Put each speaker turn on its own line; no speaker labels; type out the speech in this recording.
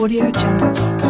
Audio Jungle.